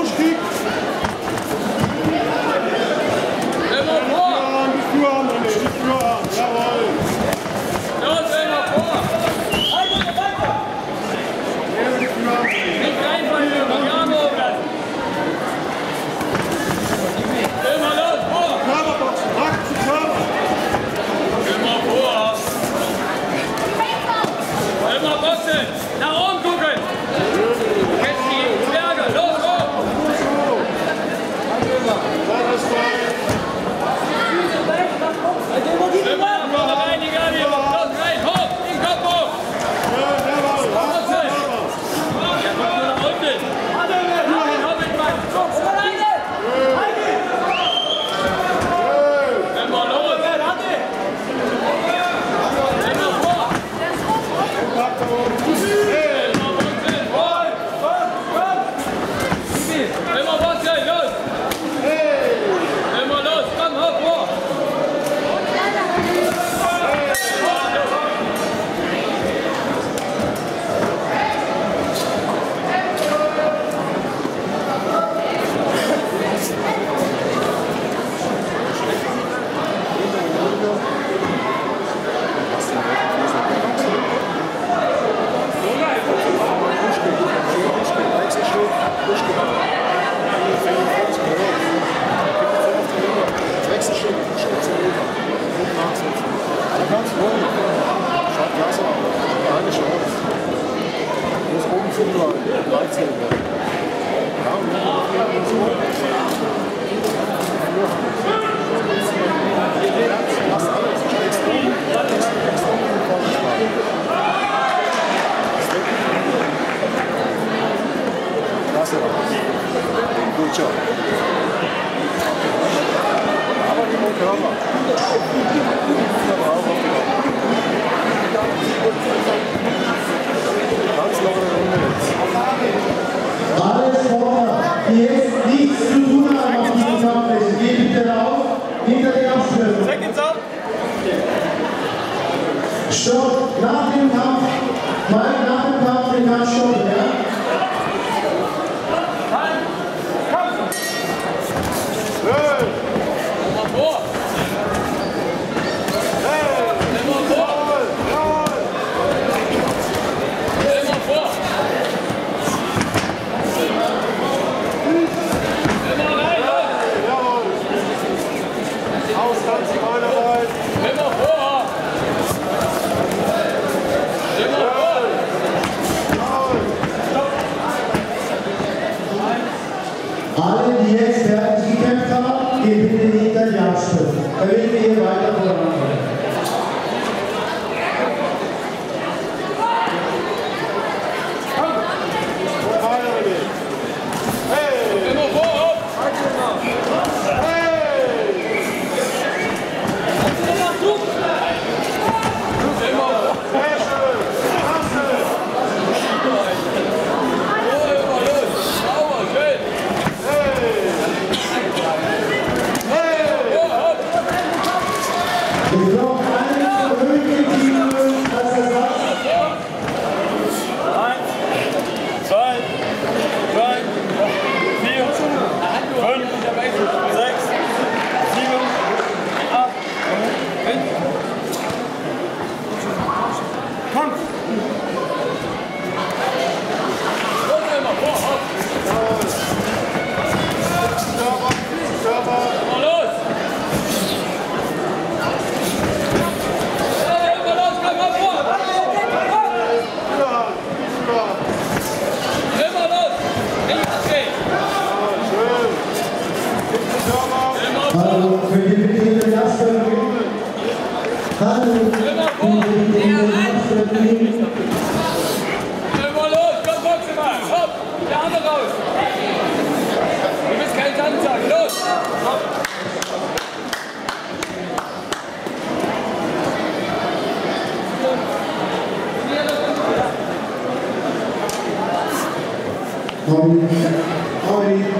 os ricos. Good job. Check it out. Stopp nach dem Kampf. Alle, die jetzt Então, How many? How many?